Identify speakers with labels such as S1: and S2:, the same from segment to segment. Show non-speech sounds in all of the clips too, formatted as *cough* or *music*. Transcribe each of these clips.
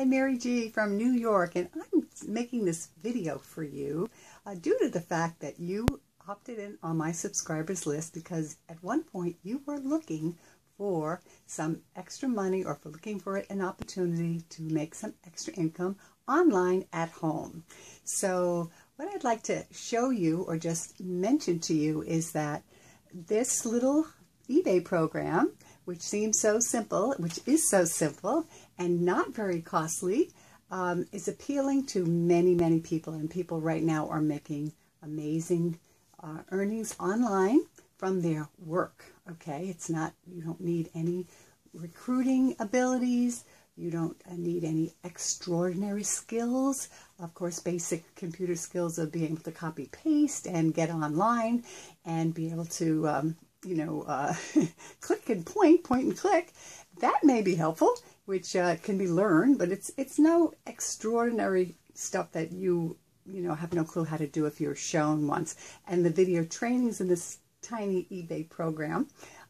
S1: Hi, Mary G from New York, and I'm making this video for you uh, due to the fact that you opted in on my subscribers list because at one point you were looking for some extra money or for looking for an opportunity to make some extra income online at home. So what I'd like to show you or just mention to you is that this little eBay program which seems so simple, which is so simple and not very costly, um, is appealing to many, many people. And people right now are making amazing uh, earnings online from their work. Okay, it's not, you don't need any recruiting abilities. You don't uh, need any extraordinary skills. Of course, basic computer skills of being able to copy paste and get online and be able to um, you know, uh, *laughs* click and point, point and click, that may be helpful, which uh, can be learned, but it's it's no extraordinary stuff that you, you know, have no clue how to do if you're shown once. And the video trainings in this tiny eBay program,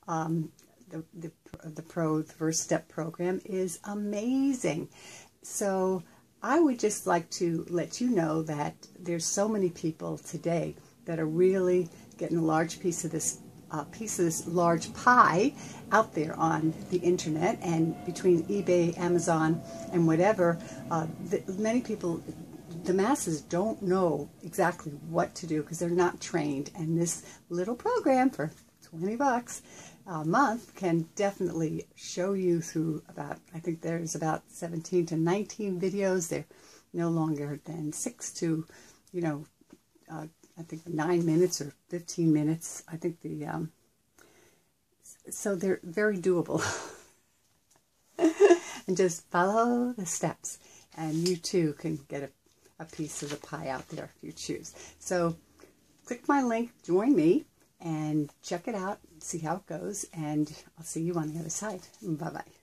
S1: um, the, the, the Pro, the First Step program is amazing. So I would just like to let you know that there's so many people today that are really getting a large piece of this uh, piece of this large pie out there on the internet and between eBay, Amazon, and whatever, uh, the, many people, the masses don't know exactly what to do because they're not trained. And this little program for 20 bucks a month can definitely show you through about, I think there's about 17 to 19 videos. They're no longer than six to, you know, uh, I think nine minutes or 15 minutes. I think the, um, so they're very doable. *laughs* and just follow the steps and you too can get a, a piece of the pie out there if you choose. So click my link, join me, and check it out, see how it goes, and I'll see you on the other side. Bye-bye.